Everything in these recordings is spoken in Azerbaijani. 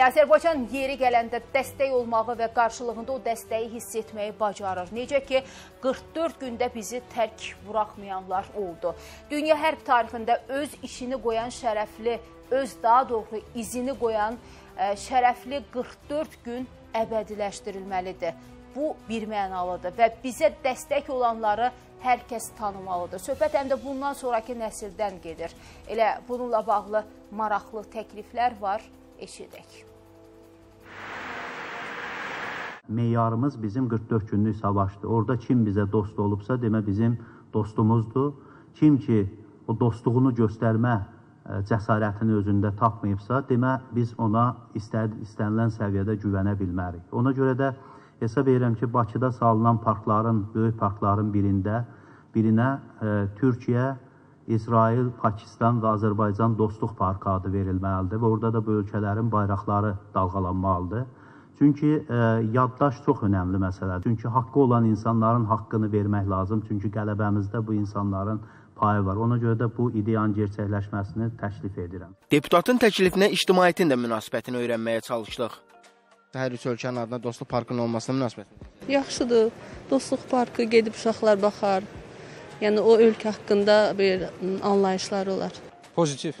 Azərbaycan yeri gələndə dəstək olmağı və qarşılığında o dəstəyi hiss etməyi bacarır. Necə ki, 44 gündə bizi tərk buraxmayanlar oldu. Dünya hərb tarixində öz işini qoyan şərəfli, öz daha doğru izini qoyan ə, şərəfli 44 gün əbədiləşdirilməlidir. Bu bir mənalıdır və bizə dəstək olanları hər kəs tanımalıdır. Söhbət həm də bundan sonraki nəsildən gedir. Elə bununla bağlı maraqlı təkliflər var, eşidək. Meyarımız bizim 44 günlük savaşdır. Orada kim bizə dost olubsa, demə bizim dostumuzdur. Kim ki o dostluğunu göstərmə ə, cəsarətini özündə tapmayıbsa, demə biz ona istər, istənilən səviyyədə güvənə bilmərik. Ona görə də hesab edirəm ki, Bakıda salınan parkların, böyük parkların birində birinə ə, Türkiyə, İsrail, Pakistan və Azərbaycan Dostluq Parkı adı verilməlidir və orada da bu ölkələrin bayraqları dalğalanmalıdır. Çünki ə, yaddaş çox önəmli məsələdir. Çünki haqqı olan insanların haqqını vermək lazım. Çünki qələbəmizdə bu insanların payı var. Ona görə də bu ideyanın gerçəkləşməsini təklif edirəm. Deputatın təklifinə ictimaiyyətin də münasibətini öyrənməyə çalışdıq. Hər üç ölkənin adına Dostluq Parkının olmasına münasibət. Yaxşıdır. Dostluq parkı gedib uşaqlar baxar. Yəni o ölkə haqqında bir anlayışlar olar. Pozitiv.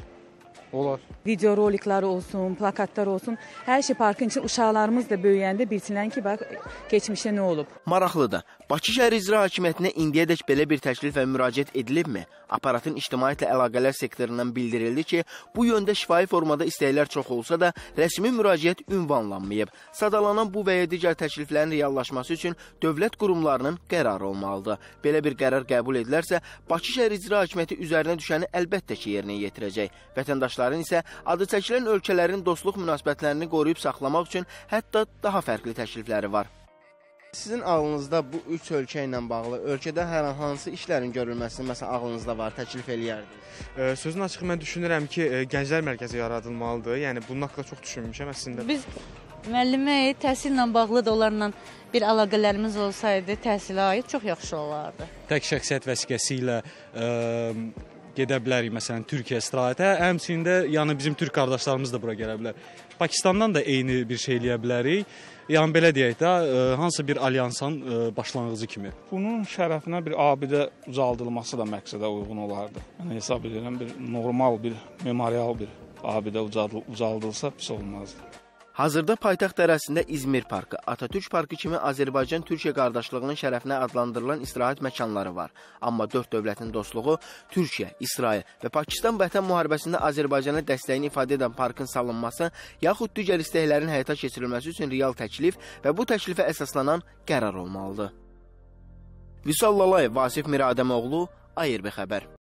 Olar. video rolikləri olsun, plakatlar olsun. Hər şey parkın içində uşaqlarımız da böyüyəndə bilsinlər ki, bax keçmişdə nə olub. Maraqlıdır. Bakı şəhər icra hakimiyyətinə indiyədək belə bir təklif və müraciət edilibmi? Aparatın ictimaiyyətlə əlaqələr sektorundan bildirildi ki, bu yöndə şifahi formada istəklər çox olsa da, rəsmi müraciət ünvanlanmayıb. Sadalanan bu və ya digər təkliflərin reallaşması üçün dövlət qurumlarının qərarı olmalıdır. Belə bir qərar qəbul edilərsə, Bakı şəhər icra hakimiyyəti üzərinə düşəni əlbəttə ki, yerinə yetirəcək. Vətəndaşların isə adı çəkilən ölkələrin dostluq münasibətlərini qoruyub saxlamaq üçün hətta daha fərqli təklifləri var. Sizin ağlınızda bu üç ölkə ilə bağlı ölkədə hər hansı işlərin görülməsi məsələn ağlınızda var, təklif eləyərdiniz? E, sözün açığı mən düşünürəm ki, e, gənclər mərkəzi yaradılmalıdır. Yəni bunun haqqında çox düşünmüşəm əslində. Biz müəllimə təhsillə bağlı da onlarla bir əlaqələrimiz olsaydı təhsilə aid çox yaxşı olardı. Tək şəxsiyyət vəsiqəsi ilə ə, gedə bilərik məsələn Türkiyə istirahətə. Həmçinin yəni bizim türk qardaşlarımız da bura gələ bilər. Pakistandan da eyni bir şey eləyə bilərik. Yəni belə deyək də, ə, hansısa bir alyansın ə, başlanğıcı kimi. Bunun şərəfinə bir abidə ucaldılması da məqsədə uyğun olardı. Yəni hesab edirəm bir normal bir memorial bir abidə ucaldılsa pis olmazdı. Hazırda paytaxt ərazisində İzmir parkı, Atatürk parkı kimi Azərbaycan-Türkiyə qardaşlığının şərəfinə adlandırılan istirahət məkanları var. Amma dörd dövlətin dostluğu Türkiyə, İsrail və Pakistan Vətən müharibəsində Azərbaycana dəstəyini ifadə edən parkın salınması yaxud digər istəklərin həyata keçirilməsi üçün real təklif və bu təklifə əsaslanan qərar olmalıdır. Vüsal Lalayev, Vasif Miradəmoğlu, ARB xəbər.